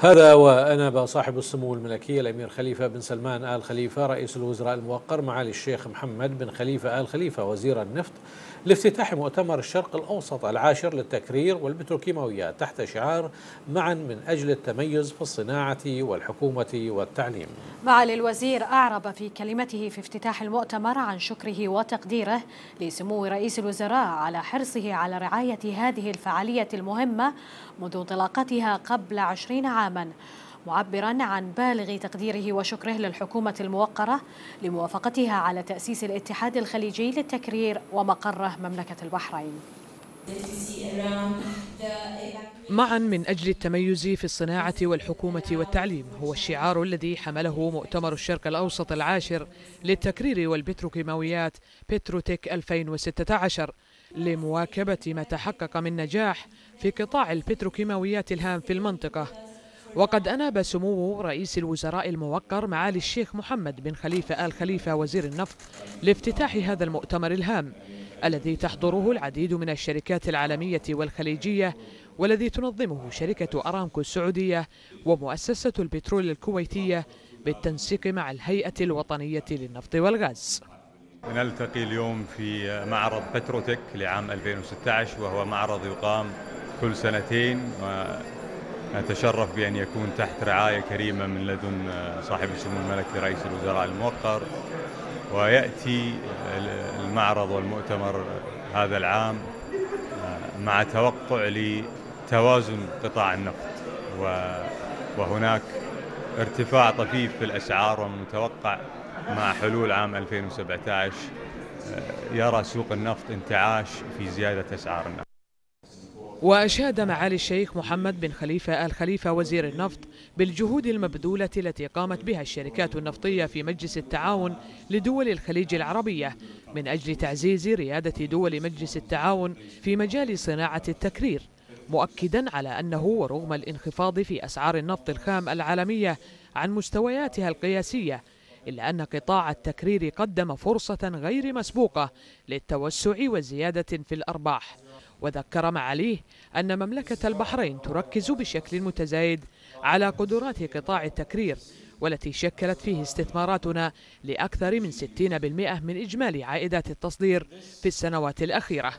هذا وأنب صاحب السمو الملكي الأمير خليفة بن سلمان آل خليفة رئيس الوزراء الموقر معالي الشيخ محمد بن خليفة آل خليفة وزير النفط لافتتاح مؤتمر الشرق الأوسط العاشر للتكرير والبتروكيماويات تحت شعار معا من أجل التميز في الصناعة والحكومة والتعليم. معالي الوزير أعرب في كلمته في افتتاح المؤتمر عن شكره وتقديره لسمو رئيس الوزراء على حرصه على رعاية هذه الفعالية المهمة منذ انطلاقتها قبل عشرين عاما. معبرا عن بالغ تقديره وشكره للحكومة الموقرة لموافقتها على تأسيس الاتحاد الخليجي للتكرير ومقره مملكة البحرين. معا من أجل التميز في الصناعة والحكومة والتعليم هو الشعار الذي حمله مؤتمر الشرق الأوسط العاشر للتكرير والبتروكيماويات بتروتيك 2016 لمواكبة ما تحقق من نجاح في قطاع البتروكيماويات الهام في المنطقة. وقد أناب سمو رئيس الوزراء الموقر معالي الشيخ محمد بن خليفة آل خليفة وزير النفط لافتتاح هذا المؤتمر الهام الذي تحضره العديد من الشركات العالمية والخليجية والذي تنظمه شركة أرامكو السعودية ومؤسسة البترول الكويتية بالتنسيق مع الهيئة الوطنية للنفط والغاز. نلتقي اليوم في معرض بتروتك لعام 2016 وهو معرض يقام كل سنتين نتشرف بأن يكون تحت رعاية كريمة من لدن صاحب السمو الملكي رئيس الوزراء الموقر. ويأتي المعرض والمؤتمر هذا العام مع توقع لتوازن قطاع النفط. وهناك ارتفاع طفيف في الأسعار ومتوقع مع حلول عام 2017 يرى سوق النفط انتعاش في زيادة أسعار النفط. وأشاد معالي الشيخ محمد بن خليفة آل خليفة وزير النفط بالجهود المبذولة التي قامت بها الشركات النفطية في مجلس التعاون لدول الخليج العربية من أجل تعزيز ريادة دول مجلس التعاون في مجال صناعة التكرير مؤكدا على أنه ورغم الانخفاض في أسعار النفط الخام العالمية عن مستوياتها القياسية إلا أن قطاع التكرير قدم فرصة غير مسبوقة للتوسع وزيادة في الأرباح. وذكر معاليه أن مملكة البحرين تركز بشكل متزايد على قدرات قطاع التكرير والتي شكلت فيه استثماراتنا لأكثر من 60% من إجمالي عائدات التصدير في السنوات الأخيرة.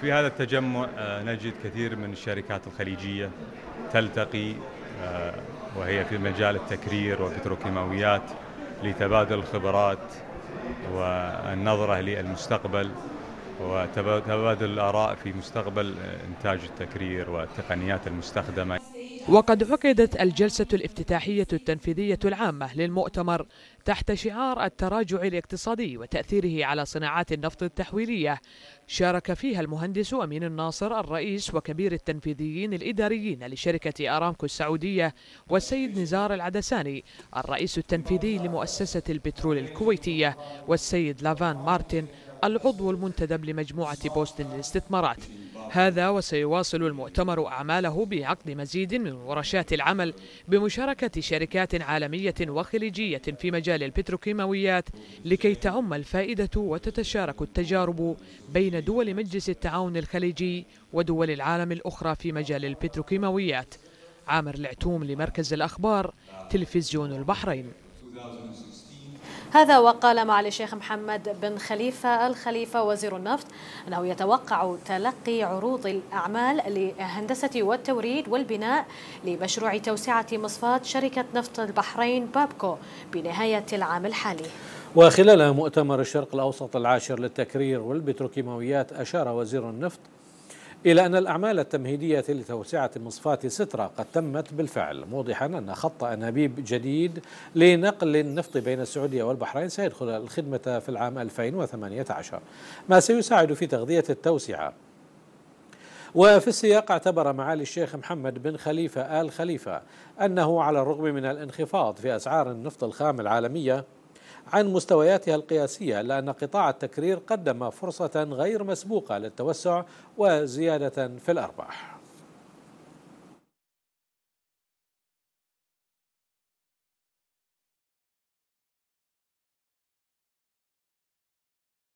في هذا التجمع نجد كثير من الشركات الخليجية تلتقي وهي في مجال التكرير والبتروكيماويات لتبادل الخبرات والنظرة للمستقبل. وتبادل الآراء في مستقبل إنتاج التكرير والتقنيات المستخدمة. وقد عقدت الجلسة الافتتاحية التنفيذية العامة للمؤتمر تحت شعار التراجع الاقتصادي وتأثيره على صناعات النفط التحويلية. شارك فيها المهندس أمين الناصر الرئيس وكبير التنفيذيين الإداريين لشركة أرامكو السعودية والسيد نزار العدساني الرئيس التنفيذي لمؤسسة البترول الكويتية والسيد لافان مارتن العضو المنتدب لمجموعة بوستن للاستثمارات. هذا وسيواصل المؤتمر أعماله بعقد مزيد من ورشات العمل بمشاركة شركات عالمية وخليجية في مجال البتروكيماويات لكي تعم الفائدة وتتشارك التجارب بين دول مجلس التعاون الخليجي ودول العالم الأخرى في مجال البتروكيماويات. عامر العتوم لمركز الأخبار تلفزيون البحرين. هذا وقال معالي الشيخ محمد بن خليفة الخليفة وزير النفط أنه يتوقع تلقي عروض الأعمال للهندسة والتوريد والبناء لمشروع توسعة مصفاة شركة نفط البحرين بابكو بنهاية العام الحالي. وخلال مؤتمر الشرق الأوسط العاشر للتكرير والبتروكيماويات أشار وزير النفط إلى أن الأعمال التمهيدية لتوسعة مصفاة سترة قد تمت بالفعل موضحا أن خط أنابيب جديد لنقل النفط بين السعودية والبحرين سيدخل الخدمة في العام 2018 ما سيساعد في تغذية التوسعة. وفي السياق اعتبر معالي الشيخ محمد بن خليفة آل خليفة أنه على الرغم من الانخفاض في أسعار النفط الخام العالمية عن مستوياتها القياسية لأن قطاع التكرير قدم فرصة غير مسبوقة للتوسع وزيادة في الأرباح.